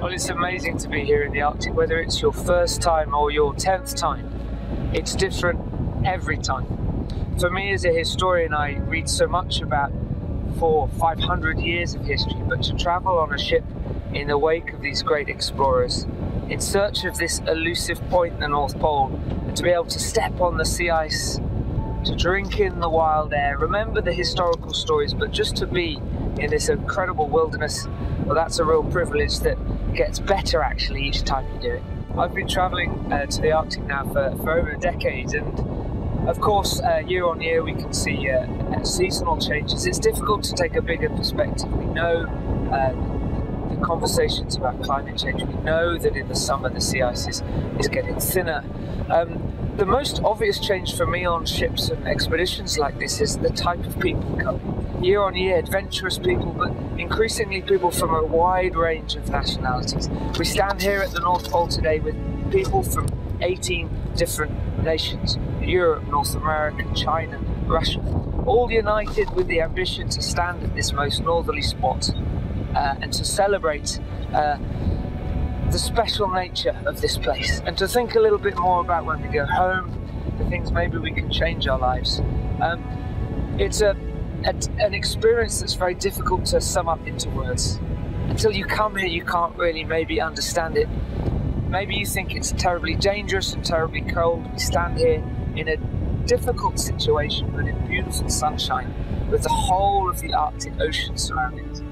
Well, it's amazing to be here in the Arctic, whether it's your first time or your 10th time. It's different every time. For me as a historian, I read so much about four, 500 years of history, but to travel on a ship in the wake of these great explorers, in search of this elusive point in the North Pole, and to be able to step on the sea ice, to drink in the wild air, remember the historical stories, but just to be in this incredible wilderness, well, that's a real privilege that gets better actually each time you do it. I've been traveling uh, to the Arctic now for, for over a decade, and of course, uh, year on year, we can see uh, seasonal changes. It's difficult to take a bigger perspective. We know uh, the conversations about climate change. We know that in the summer the sea ice is, is getting thinner. Um, the most obvious change for me on ships and expeditions like this is the type of people coming. Year on year, adventurous people, but increasingly people from a wide range of nationalities. We stand here at the North Pole today with people from 18 different nations Europe, North America, China, Russia, all united with the ambition to stand at this most northerly spot uh, and to celebrate uh, the special nature of this place and to think a little bit more about when we go home, the things maybe we can change our lives. Um, it's a, a, an experience that's very difficult to sum up into words. Until you come here, you can't really maybe understand it. Maybe you think it's terribly dangerous and terribly cold. We stand here in a difficult situation, but in beautiful sunshine, with the whole of the Arctic Ocean surrounding us.